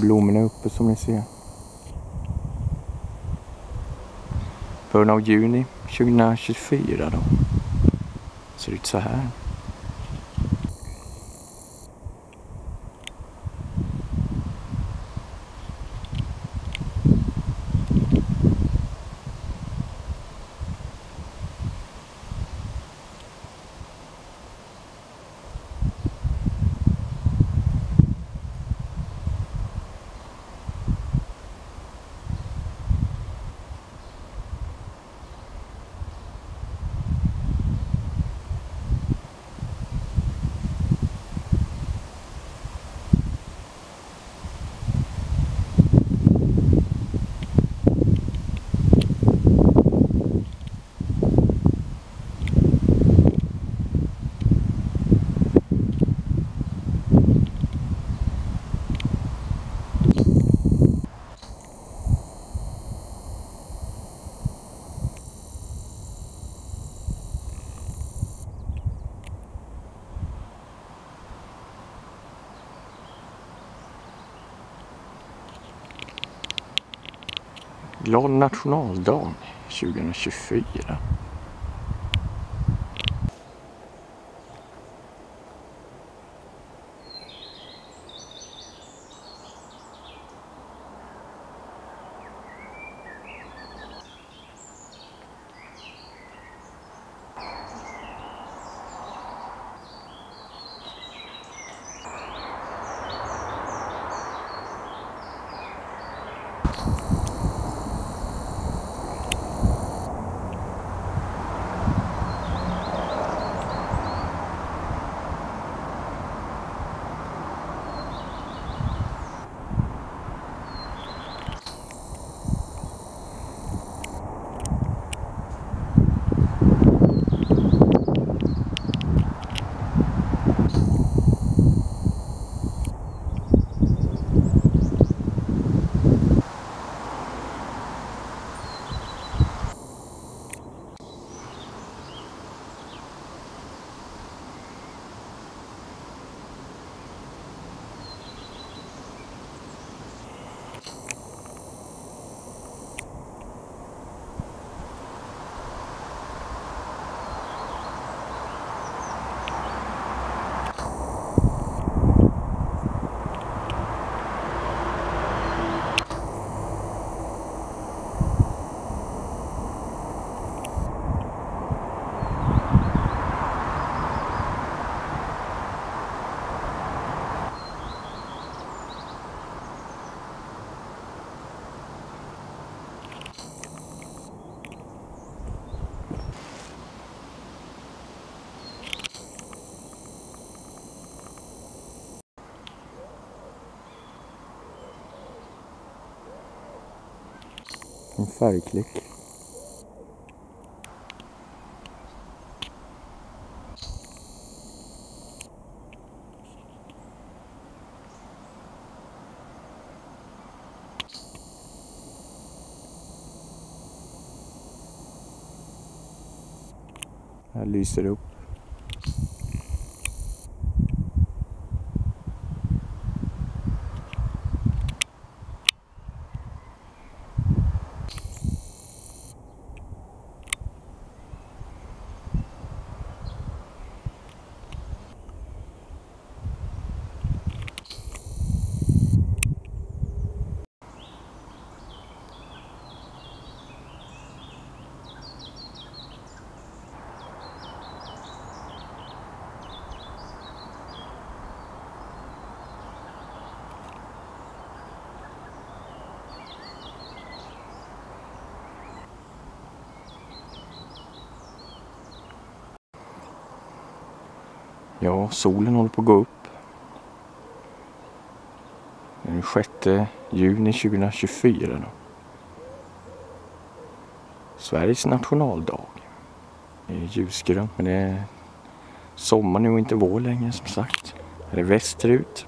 Blommorna är uppe som ni ser. Början av juni 2024 då. Ser ut så här. Glad nationaldag 2024. En färgklick. Här lyser det upp. Ja, solen håller på att gå upp. Det är den 6 juni 2024 då. Sveriges nationaldag. Det är ljusgrönt men det är sommar nu och inte vår längre som sagt. Det är västerut.